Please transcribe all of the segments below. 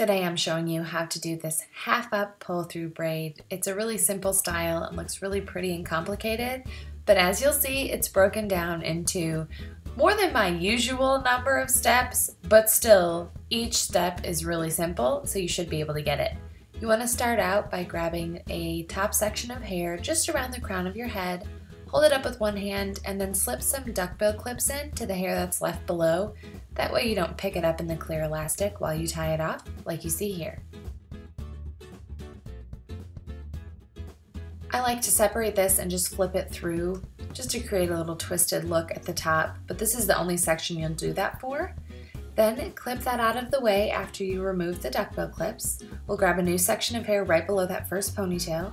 Today I'm showing you how to do this half up pull through braid. It's a really simple style and looks really pretty and complicated, but as you'll see, it's broken down into more than my usual number of steps, but still, each step is really simple, so you should be able to get it. You want to start out by grabbing a top section of hair just around the crown of your head, hold it up with one hand, and then slip some duckbill clips in to the hair that's left below that way you don't pick it up in the clear elastic while you tie it off, like you see here. I like to separate this and just flip it through just to create a little twisted look at the top, but this is the only section you'll do that for. Then clip that out of the way after you remove the duckbill clips. We'll grab a new section of hair right below that first ponytail.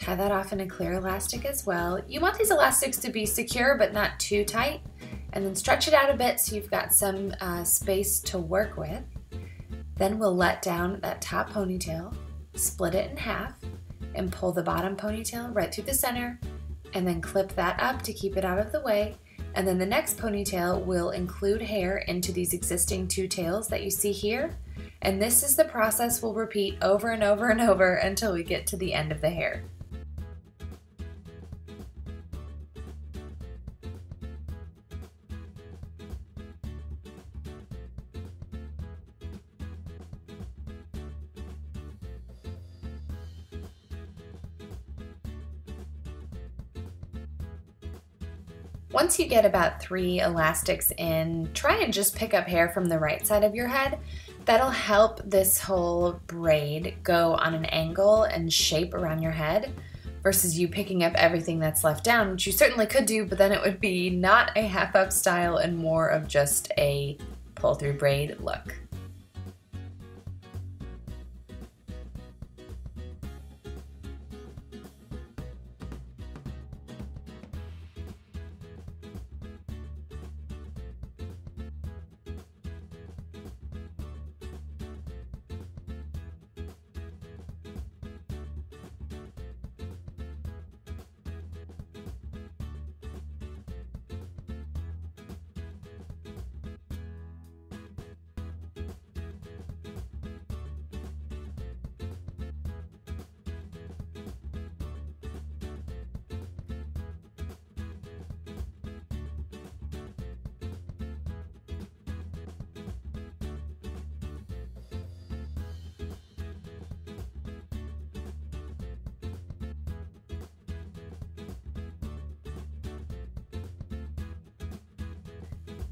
Tie that off in a clear elastic as well. You want these elastics to be secure but not too tight and then stretch it out a bit so you've got some uh, space to work with. Then we'll let down that top ponytail, split it in half, and pull the bottom ponytail right through the center, and then clip that up to keep it out of the way. And then the next ponytail will include hair into these existing two tails that you see here. And this is the process we'll repeat over and over and over until we get to the end of the hair. Once you get about three elastics in, try and just pick up hair from the right side of your head. That'll help this whole braid go on an angle and shape around your head versus you picking up everything that's left down, which you certainly could do, but then it would be not a half up style and more of just a pull through braid look.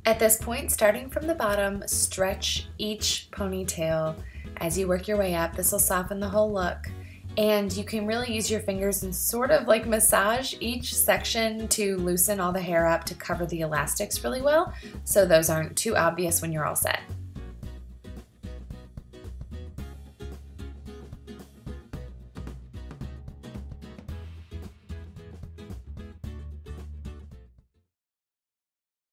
At this point, starting from the bottom, stretch each ponytail as you work your way up. This will soften the whole look. And you can really use your fingers and sort of like massage each section to loosen all the hair up to cover the elastics really well so those aren't too obvious when you're all set.